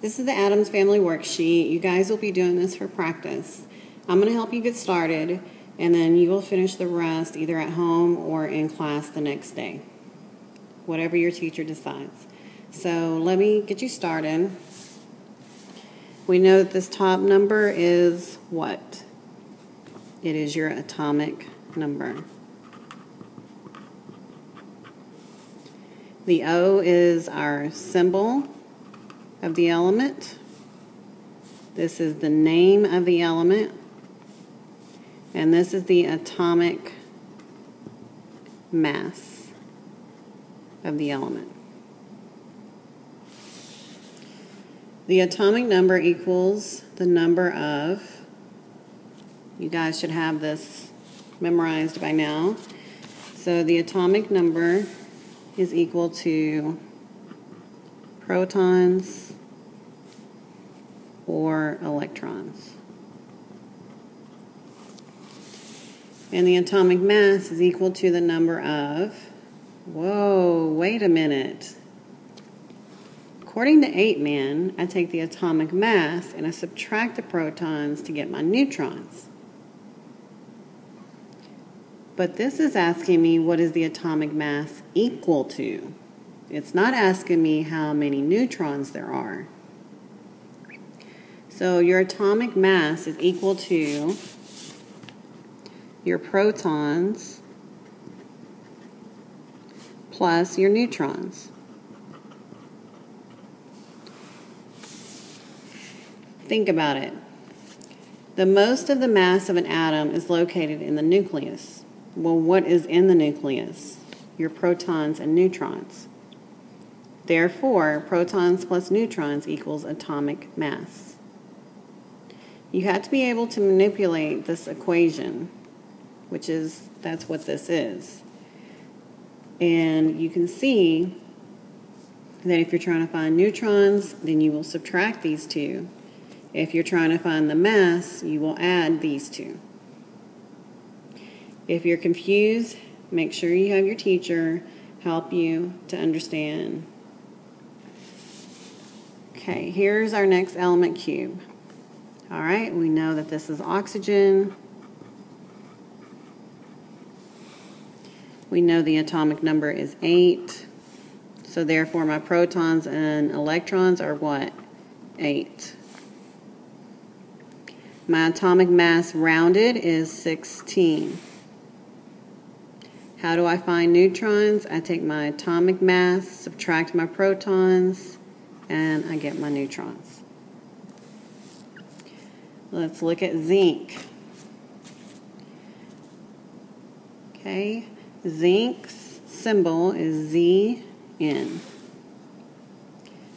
This is the Atoms Family Worksheet. You guys will be doing this for practice. I'm going to help you get started, and then you will finish the rest either at home or in class the next day, whatever your teacher decides. So let me get you started. We know that this top number is what? It is your atomic number. The O is our symbol of the element. This is the name of the element. And this is the atomic mass of the element. The atomic number equals the number of, you guys should have this memorized by now. So the atomic number is equal to protons or electrons. And the atomic mass is equal to the number of, whoa, wait a minute. According to 8 Man, I take the atomic mass and I subtract the protons to get my neutrons. But this is asking me what is the atomic mass equal to. It's not asking me how many neutrons there are. So your atomic mass is equal to your protons plus your neutrons. Think about it. The most of the mass of an atom is located in the nucleus. Well, what is in the nucleus? Your protons and neutrons. Therefore, protons plus neutrons equals atomic mass. You have to be able to manipulate this equation, which is, that's what this is. And you can see that if you're trying to find neutrons, then you will subtract these two. If you're trying to find the mass, you will add these two. If you're confused, make sure you have your teacher help you to understand. Okay, here's our next element cube. All right, we know that this is oxygen. We know the atomic number is 8. So therefore my protons and electrons are what? 8. My atomic mass rounded is 16. How do I find neutrons? I take my atomic mass, subtract my protons, and I get my neutrons. Let's look at zinc. Okay, zinc's symbol is Zn.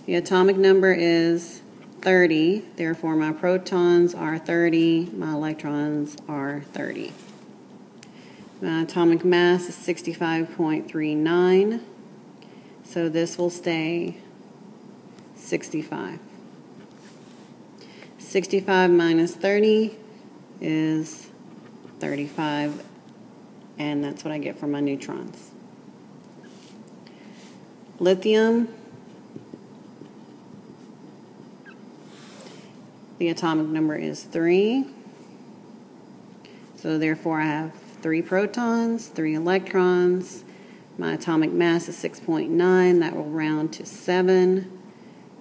The atomic number is 30, therefore my protons are 30, my electrons are 30. My atomic mass is 65.39. So this will stay 65. 65 minus 30 is 35, and that's what I get for my neutrons. Lithium, the atomic number is 3. So therefore I have three protons, three electrons. My atomic mass is 6.9. That will round to 7.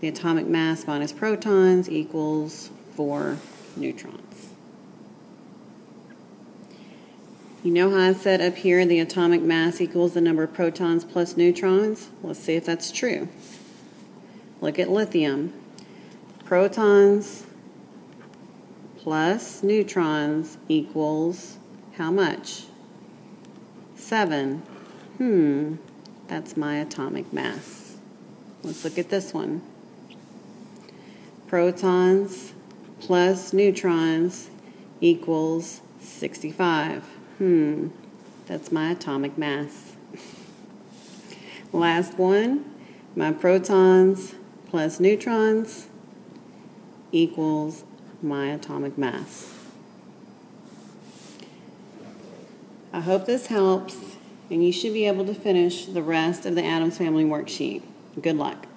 The atomic mass minus protons equals 4 neutrons. You know how I said up here the atomic mass equals the number of protons plus neutrons? Let's see if that's true. Look at lithium. Protons plus neutrons equals how much? 7. Hmm, that's my atomic mass. Let's look at this one. Protons plus neutrons equals 65. Hmm, that's my atomic mass. Last one, my protons plus neutrons equals my atomic mass. I hope this helps, and you should be able to finish the rest of the Atoms Family worksheet. Good luck.